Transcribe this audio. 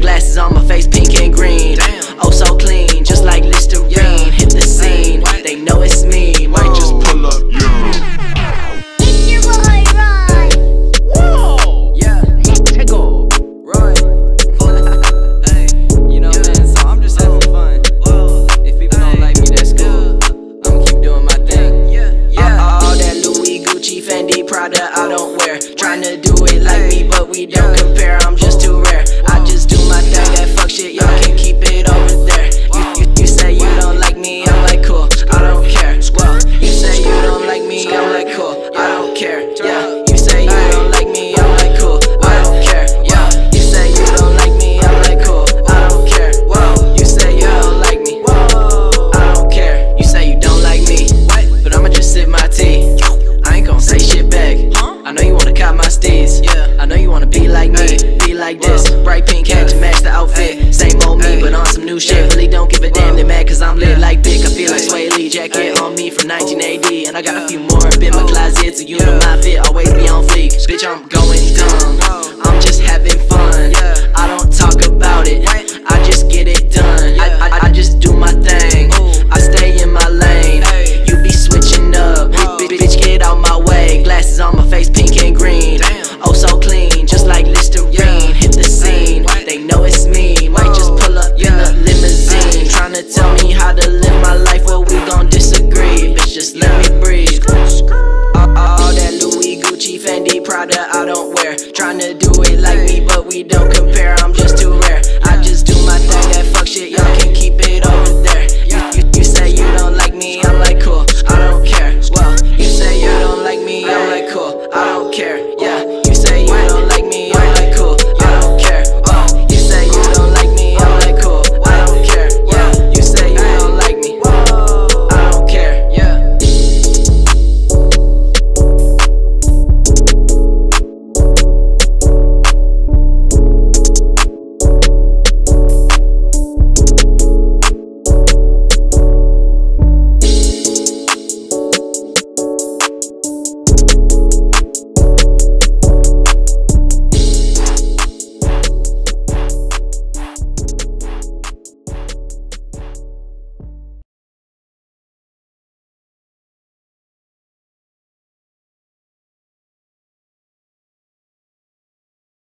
Glasses on my face, pink and green. Oh, so clean, just like Listerine. Hit the scene, they know it's me. Might just pull up, yeah. It's your boy Roy. Whoa! Yeah, Tego, Roy. hey, you know, man, so I'm just having fun. If people don't like me, that's cool. I'ma keep doing my thing. Yeah, yeah. Uh-huh. All that Louis, Gucci, Fendi, Prada, I don't wear. Trying to do it like me, but we don't compare. I'm just too rare. But on some new shit. Really don't give a damn. They mad cause I'm lit like Bic. I feel like Swae Lee. Jacket on me from 1980. And I got a few more up in my closet. So you know my fit always be on fleek. that I don't wear. Trying to do it like me, but we don't compare. I'm just too rare.